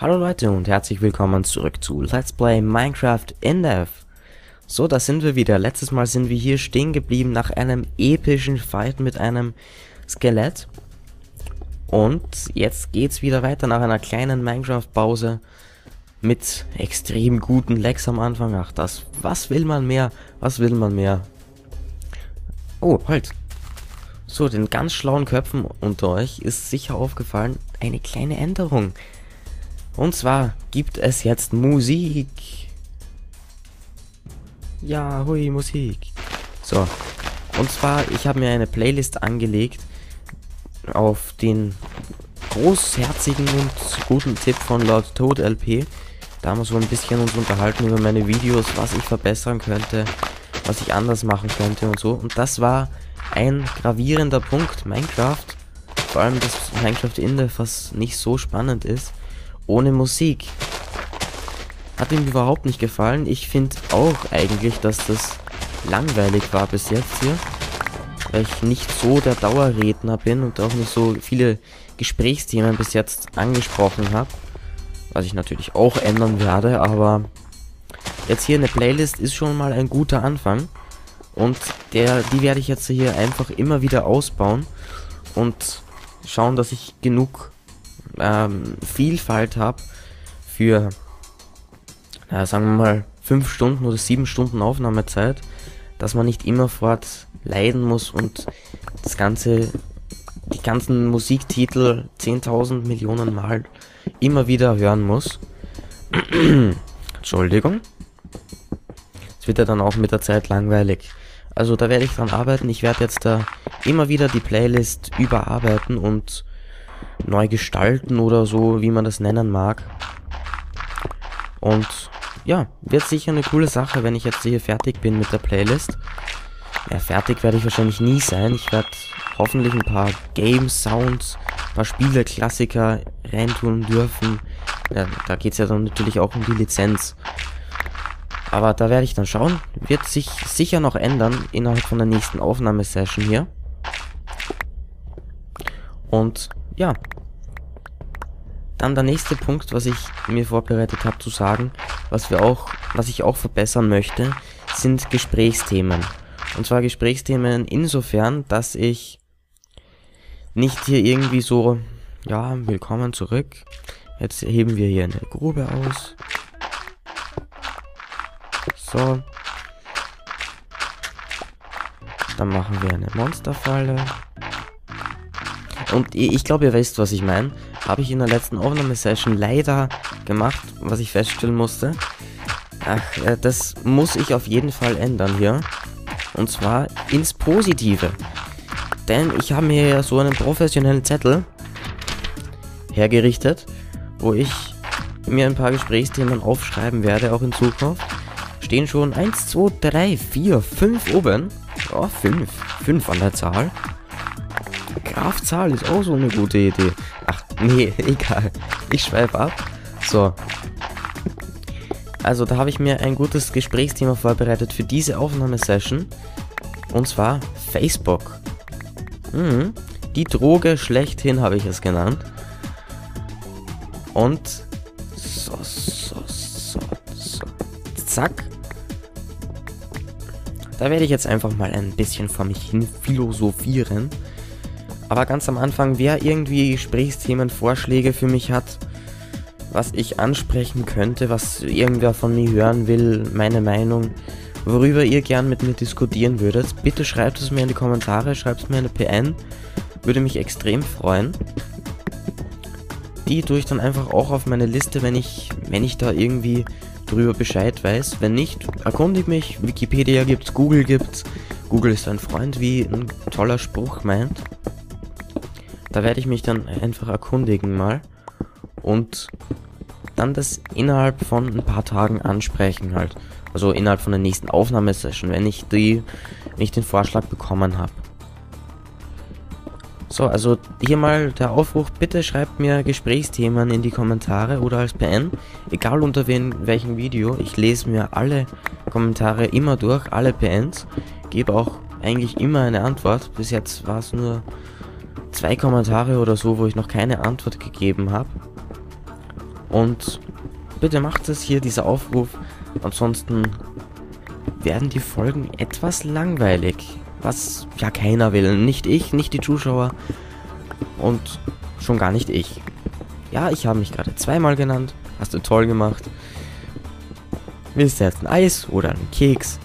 Hallo Leute und herzlich willkommen zurück zu Let's Play Minecraft in Dev. So, da sind wir wieder. Letztes Mal sind wir hier stehen geblieben nach einem epischen Fight mit einem Skelett. Und jetzt geht's wieder weiter nach einer kleinen Minecraft-Pause mit extrem guten Lags am Anfang. Ach, das, was will man mehr? Was will man mehr? Oh, halt. So, den ganz schlauen Köpfen unter euch ist sicher aufgefallen, eine kleine Änderung. Und zwar gibt es jetzt Musik. Ja, hui, Musik. So. Und zwar, ich habe mir eine Playlist angelegt auf den großherzigen und guten Tipp von Lord Toad LP. Da haben wir so ein bisschen uns unterhalten über meine Videos, was ich verbessern könnte, was ich anders machen könnte und so. Und das war ein gravierender Punkt. Minecraft, vor allem das Minecraft Inde, was nicht so spannend ist, ohne Musik. Hat ihm überhaupt nicht gefallen. Ich finde auch eigentlich, dass das langweilig war bis jetzt hier. Weil ich nicht so der Dauerredner bin und auch nicht so viele Gesprächsthemen bis jetzt angesprochen habe. Was ich natürlich auch ändern werde, aber jetzt hier eine Playlist ist schon mal ein guter Anfang. Und der, die werde ich jetzt hier einfach immer wieder ausbauen und schauen, dass ich genug ähm, Vielfalt habe für, äh, sagen wir mal, fünf Stunden oder sieben Stunden Aufnahmezeit, dass man nicht immerfort leiden muss und das ganze, die ganzen Musiktitel 10.000 Millionen Mal immer wieder hören muss. Entschuldigung. Es wird ja dann auch mit der Zeit langweilig. Also da werde ich dran arbeiten. Ich werde jetzt da immer wieder die Playlist überarbeiten und neu gestalten oder so, wie man das nennen mag. Und ja, wird sicher eine coole Sache, wenn ich jetzt hier fertig bin mit der Playlist. Ja, fertig werde ich wahrscheinlich nie sein. Ich werde hoffentlich ein paar Game-Sounds, ein paar Spiele-Klassiker reintun dürfen. Ja, da geht es ja dann natürlich auch um die Lizenz. Aber da werde ich dann schauen. Wird sich sicher noch ändern innerhalb von der nächsten Aufnahmesession hier. Und ja. Dann der nächste Punkt, was ich mir vorbereitet habe zu sagen, was wir auch, was ich auch verbessern möchte, sind Gesprächsthemen. Und zwar Gesprächsthemen insofern, dass ich nicht hier irgendwie so, ja, willkommen zurück. Jetzt heben wir hier eine Grube aus. So. Dann machen wir eine Monsterfalle. Und ich glaube, ihr wisst, was ich meine. Habe ich in der letzten Aufnahmesession leider gemacht, was ich feststellen musste. Ach, das muss ich auf jeden Fall ändern hier. Und zwar ins Positive. Denn ich habe mir ja so einen professionellen Zettel hergerichtet, wo ich mir ein paar Gesprächsthemen aufschreiben werde, auch in Zukunft. Stehen schon 1, 2, 3, 4, 5 oben. Oh, 5. 5 an der Zahl. Grafzahl ist auch so eine gute Idee. Ach, nee, egal. Ich schweife ab. So. Also, da habe ich mir ein gutes Gesprächsthema vorbereitet für diese Aufnahmesession. Und zwar Facebook. Mhm. Die Droge schlechthin habe ich es genannt. Und so, so, so, so. Zack. Da werde ich jetzt einfach mal ein bisschen vor mich hin philosophieren. Aber ganz am Anfang, wer irgendwie Gesprächsthemen, Vorschläge für mich hat, was ich ansprechen könnte, was irgendwer von mir hören will, meine Meinung, worüber ihr gern mit mir diskutieren würdet, bitte schreibt es mir in die Kommentare, schreibt es mir eine PN, würde mich extrem freuen. Die tue ich dann einfach auch auf meine Liste, wenn ich, wenn ich da irgendwie drüber Bescheid weiß. Wenn nicht, erkundigt mich, Wikipedia gibt's, Google gibt's. Google ist ein Freund, wie ein toller Spruch meint. Da werde ich mich dann einfach erkundigen mal und dann das innerhalb von ein paar Tagen ansprechen halt. Also innerhalb von der nächsten Aufnahmesession, wenn ich die, wenn ich den Vorschlag bekommen habe. So, also hier mal der Aufruf, bitte schreibt mir Gesprächsthemen in die Kommentare oder als PN, egal unter wen, welchem Video. Ich lese mir alle Kommentare immer durch, alle PNs, gebe auch eigentlich immer eine Antwort. Bis jetzt war es nur zwei Kommentare oder so, wo ich noch keine Antwort gegeben habe. Und bitte macht es hier, dieser Aufruf. Ansonsten werden die Folgen etwas langweilig. Was ja keiner will. Nicht ich, nicht die Zuschauer. Und schon gar nicht ich. Ja, ich habe mich gerade zweimal genannt. Hast du toll gemacht. Willst du jetzt ein Eis oder einen Keks?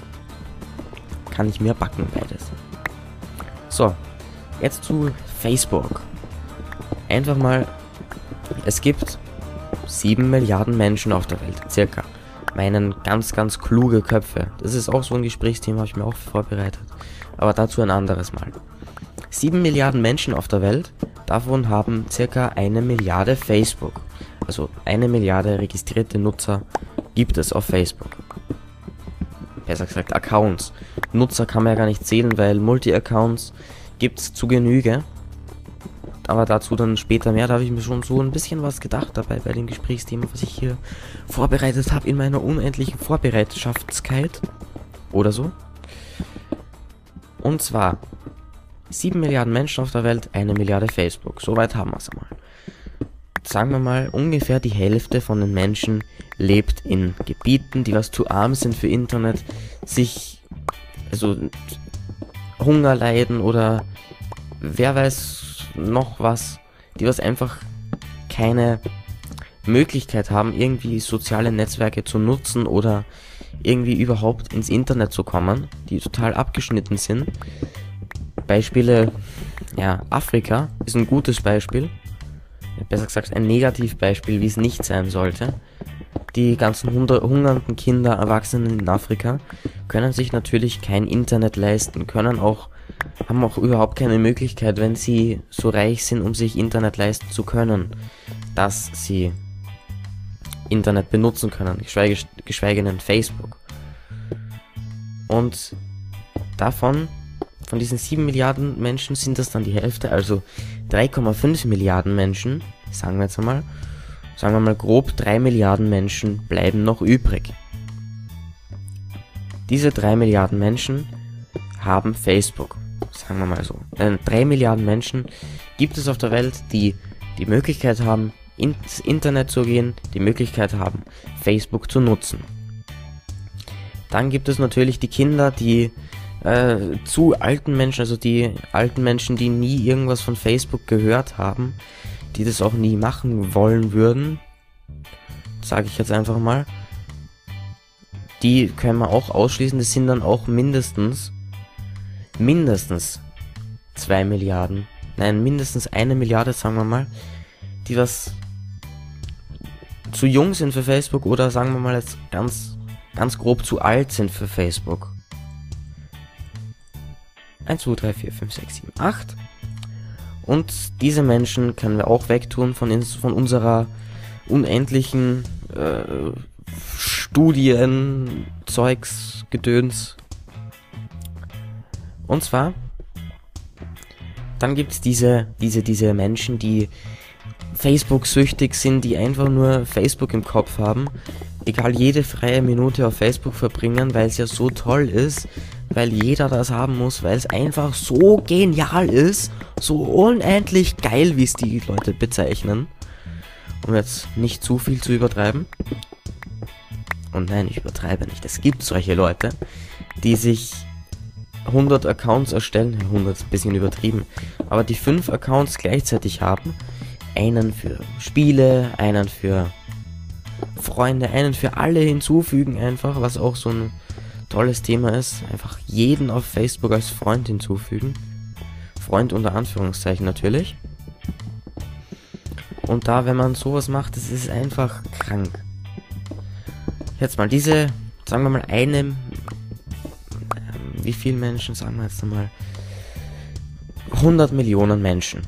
Kann ich mir backen beides. So, jetzt zu Facebook. Einfach mal, es gibt 7 Milliarden Menschen auf der Welt, circa. Meinen ganz, ganz kluge Köpfe. Das ist auch so ein Gesprächsthema, habe ich mir auch vorbereitet. Aber dazu ein anderes Mal. 7 Milliarden Menschen auf der Welt, davon haben circa eine Milliarde Facebook. Also eine Milliarde registrierte Nutzer gibt es auf Facebook. Besser gesagt Accounts. Nutzer kann man ja gar nicht zählen, weil Multi-Accounts gibt es zu Genüge. Aber dazu dann später mehr. Da habe ich mir schon so ein bisschen was gedacht dabei bei dem Gesprächsthema, was ich hier vorbereitet habe in meiner unendlichen Vorbereitschaftskeit. Oder so. Und zwar 7 Milliarden Menschen auf der Welt, eine Milliarde Facebook. Soweit haben wir es einmal. Sagen wir mal, ungefähr die Hälfte von den Menschen lebt in Gebieten, die was zu arm sind für Internet, sich also Hunger leiden oder wer weiß noch was, die was einfach keine Möglichkeit haben, irgendwie soziale Netzwerke zu nutzen oder irgendwie überhaupt ins Internet zu kommen, die total abgeschnitten sind. Beispiele, ja, Afrika ist ein gutes Beispiel. Besser gesagt, ein Negativbeispiel, wie es nicht sein sollte. Die ganzen hungernden Kinder, Erwachsenen in Afrika können sich natürlich kein Internet leisten, können auch, haben auch überhaupt keine Möglichkeit, wenn sie so reich sind, um sich Internet leisten zu können, dass sie Internet benutzen können, geschweige, geschweige denn Facebook. Und davon, von diesen 7 Milliarden Menschen sind das dann die Hälfte, also 3,5 Milliarden Menschen, sagen wir jetzt einmal, sagen wir mal grob 3 Milliarden Menschen bleiben noch übrig. Diese 3 Milliarden Menschen haben Facebook. Sagen wir mal so. Äh, 3 Milliarden Menschen gibt es auf der Welt, die die Möglichkeit haben, ins Internet zu gehen, die Möglichkeit haben, Facebook zu nutzen. Dann gibt es natürlich die Kinder, die äh, zu alten Menschen, also die alten Menschen, die nie irgendwas von Facebook gehört haben, die das auch nie machen wollen würden, sage ich jetzt einfach mal, die können wir auch ausschließen. Das sind dann auch mindestens, mindestens 2 Milliarden, nein, mindestens eine Milliarde, sagen wir mal, die was zu jung sind für Facebook oder sagen wir mal jetzt ganz, ganz grob zu alt sind für Facebook. 1, 2, 3, 4, 5, 6, 7, 8. Und diese Menschen können wir auch wegtun von, von unserer unendlichen äh, Studien, Zeugs, Gedöns. Und zwar, dann gibt es diese, diese, diese Menschen, die Facebook-süchtig sind, die einfach nur Facebook im Kopf haben, egal jede freie Minute auf Facebook verbringen, weil es ja so toll ist, weil jeder das haben muss, weil es einfach so genial ist, so unendlich geil, wie es die Leute bezeichnen. Um jetzt nicht zu viel zu übertreiben. Und nein, ich übertreibe nicht. Es gibt solche Leute, die sich 100 Accounts erstellen, 100 ist ein bisschen übertrieben, aber die 5 Accounts gleichzeitig haben, einen für Spiele, einen für Freunde, einen für alle hinzufügen einfach, was auch so ein tolles Thema ist. Einfach jeden auf Facebook als Freund hinzufügen. Freund unter Anführungszeichen natürlich. Und da, wenn man sowas macht, das ist einfach krank. Jetzt mal diese, sagen wir mal eine, wie viele Menschen, sagen wir jetzt einmal, 100 Millionen Menschen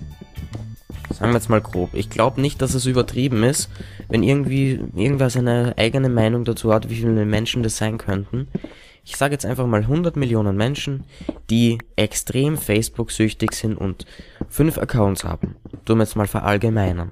Sagen wir jetzt mal grob. Ich glaube nicht, dass es übertrieben ist, wenn irgendwie irgendwer seine eigene Meinung dazu hat, wie viele Menschen das sein könnten. Ich sage jetzt einfach mal 100 Millionen Menschen, die extrem Facebook-süchtig sind und fünf Accounts haben. Tun wir jetzt mal verallgemeinern.